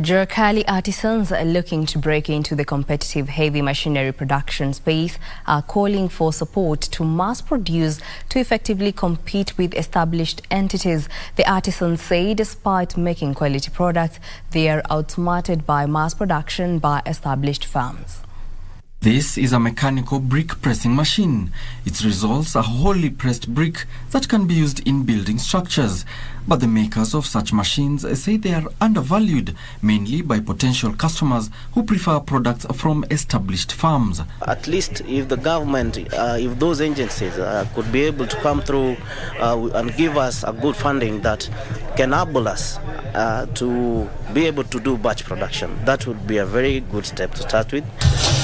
Jua Kali artisans looking to break into the competitive heavy machinery production space are calling for support to mass produce to effectively compete with established entities. The artisans say despite making quality products, they are outsmarted by mass production by established firms. This is a mechanical brick pressing machine. Its results are wholly pressed brick that can be used in building structures. But the makers of such machines say they are undervalued, mainly by potential customers who prefer products from established firms. At least if the government, uh, if those agencies uh, could be able to come through uh, and give us a good funding that can enable us uh, to be able to do batch production, that would be a very good step to start with.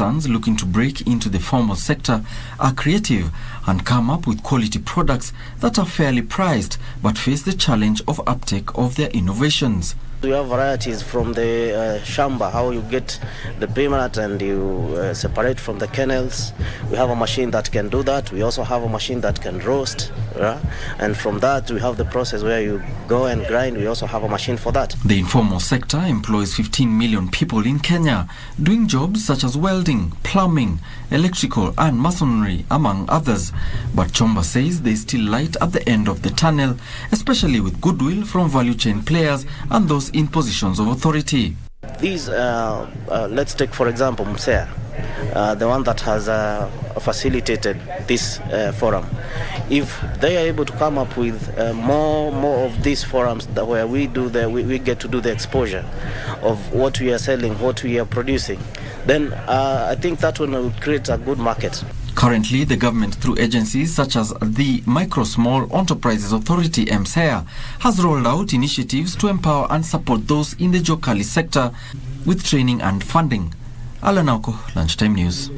Artisans looking to break into the formal sector are creative and come up with quality products that are fairly priced but face the challenge of uptake of their innovations. We have varieties from the uh, shamba, how you get the peanut and you uh, separate from the kernels. We have a machine that can do that. We also have a machine that can roast. Yeah? And from that, we have the process where you go and grind. We also have a machine for that. The informal sector employs 15 million people in Kenya, doing jobs such as welding, plumbing, electrical, and masonry, among others. But Chomba says there's still light at the end of the tunnel, especially with goodwill from value chain players and those in positions of authority. These, uh, uh, let's take for example Musea, uh, the one that has uh, facilitated this uh, forum. If they are able to come up with uh, more more of these forums where we do the we, we get to do the exposure of what we are selling, what we are producing, then I think that one will create a good market. Currently, the government, through agencies such as the Micro Small Enterprises Authority, MSEA, has rolled out initiatives to empower and support those in the Jokali sector with training and funding. Alan Alko, Lunchtime News.